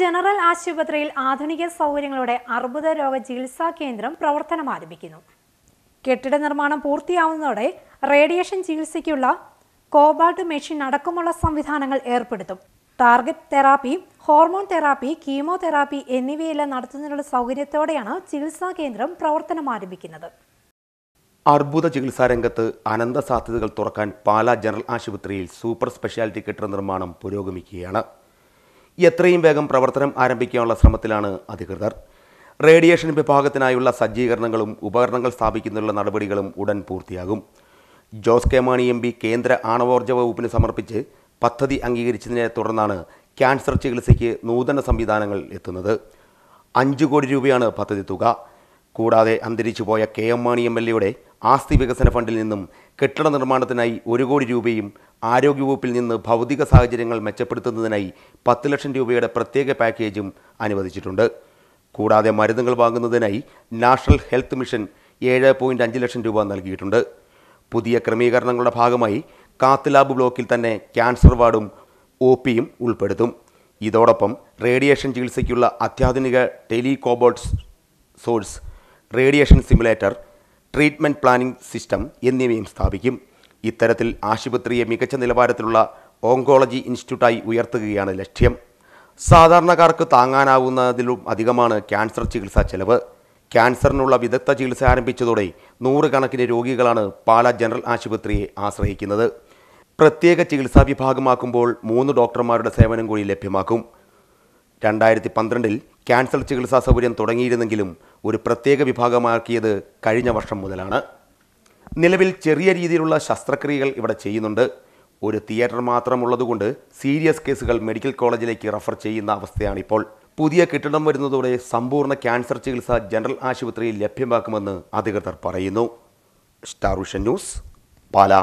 General ആശുപത്രിയിൽ ആധുനിക സൗകര്യങ്ങളോടെ അർബുദ രോഗ ചികിത്സാ കേന്ദ്രം പ്രവർത്തനം ആരംഭിക്കുന്നു. കെട്ടിട നിർമ്മാണം പൂർത്തിയാവുന്നതോടെ റേഡിയേഷൻ ചികിത്സയ്ക്കുള്ള കോബാൾട്ട് മെഷീൻ അടക്കമുള്ള സംവിധാനങ്ങൾ ഏർപ്പെടുത്തും. Target therapy hormone therapy chemotherapy എന്നിവയെല്ലാം നടത്തുന്നതിനുള്ള സൗകര്യത്തോടെയാണ് ചികിത്സാ കേന്ദ്രം പ്രവർത്തനം ആരംഭിക്കുന്നത്. അർബുദ ചികിത്സാ രംഗത്ത് അനന്ത സാധ്യതകൾ തുറക്കാൻ പാലാ ജനറൽ ആശുപത്രിയിൽ സൂപ്പർ സ്പെഷ്യാലിറ്റി കെട്ടിട നിർമ്മാണം പുരോഗമിക്കുകയാണ്. എത്രയും വേഗം പ്രവർത്തനം ആരംഭിക്കാനുള്ള ശ്രമത്തിലാണ് അധികൃതർ. റേഡിയേഷൻ വിഭാഗത്തിനായുള്ള സജ്ജീകരണങ്ങളും ഉപകരണങ്ങൾ സ്ഥാപിക്കുന്നതിനുള്ള നടപടികളും ഉടൻ പൂർത്തിയാകും. Jose K Mani M P കേന്ദ്ര ആണവോർജ വകുപ്പിന് സമർപ്പിച്ച് പദ്ധതി അംഗീകരിച്ചതിനെ തുടർന്നാണ് ക്യാൻസർ ചികിത്സയ്ക്ക് നൂതന സംവിധാനങ്ങൾ എത്തുന്നത്. അഞ്ച് കോടി രൂപയാണ് പദ്ധതി തുക. കൂടാതെ അന്തരിച്ചുപോയ K M Mani M L എയുടെ ആസ്തി വികസന ഫണ്ടിൽ നിന്നും കെട്ടിട നിർമ്മാണത്തിനായി ഒരു കോടി രൂപയും ആരോഗ്യവകുപ്പിൽ നിന്ന് ഭൗതിക സാഹചര്യങ്ങൾ മെച്ചപ്പെടുത്തുന്നതിനായി പത്ത് ലക്ഷം രൂപയുടെ പ്രത്യേക പാക്കേജും അനുവദിച്ചിട്ടുണ്ട്. കൂടാതെ മരുന്നുകൾ വാങ്ങുന്നതിനായി നാഷണൽ ഹെൽത്ത് മിഷൻ ഏഴ് പോയിന്റ് അഞ്ച് ലക്ഷം രൂപ നൽകിയിട്ടുണ്ട്. പുതിയ ക്രമീകരണങ്ങളുടെ ഭാഗമായി കാത്ലാബ് ബ്ലോക്കിൽ തന്നെ ക്യാൻസർ വാർഡും ഒ പിയും ഉൾപ്പെടുത്തും. ഇതോടൊപ്പം റേഡിയേഷൻ ചികിത്സയ്ക്കുള്ള അത്യാധുനിക telecobalts source radiation simulator treatment planning system എന്നിവയും സ്ഥാപിക്കും. ഇത്തരത്തിൽ ആശുപത്രിയെ മികച്ച നിലവാരത്തിലുള്ള ഓങ്കോളജി ഇൻസ്റ്റിറ്റ്യൂട്ടായി ഉയർത്തുകയാണ് ലക്ഷ്യം. സാധാരണക്കാർക്ക് താങ്ങാനാവുന്നതിലും അധികമാണ് ക്യാൻസർ ചികിത്സാ ചെലവ്. ക്യാൻസറിനുള്ള വിദഗ്ധ ചികിത്സ ആരംഭിച്ചതോടെ നൂറുകണക്കിന് രോഗികളാണ് പാല ജനറൽ ആശുപത്രിയെ ആശ്രയിക്കുന്നത്. പ്രത്യേക ചികിത്സാ വിഭാഗമാക്കുമ്പോൾ മൂന്ന് ഡോക്ടർമാരുടെ സേവനം കൂടി ലഭ്യമാക്കും. രണ്ടായിരത്തി പന്ത്രണ്ടിൽ ക്യാൻസർ ചികിത്സാ സൗകര്യം തുടങ്ങിയിരുന്നെങ്കിലും ഒരു പ്രത്യേക വിഭാഗമാക്കിയത് കഴിഞ്ഞ വർഷം മുതലാണ്. നിലവിൽ ചെറിയ രീതിയിലുള്ള ശസ്ത്രക്രിയകൾ ഇവിടെ ചെയ്യുന്നുണ്ട്. ഒരു തിയേറ്റർ മാത്രമുള്ളതുകൊണ്ട് സീരിയസ് കേസുകൾ മെഡിക്കൽ കോളേജിലേക്ക് റഫർ ചെയ്യുന്ന അവസ്ഥയാണിപ്പോൾ. പുതിയ കെട്ടിടം വരുന്നതോടെ സമ്പൂർണ ക്യാൻസർ ചികിത്സ ജനറൽ ആശുപത്രിയിൽ ലഭ്യമാക്കുമെന്ന് അധികൃതർ പറയുന്നു. Star news Pala.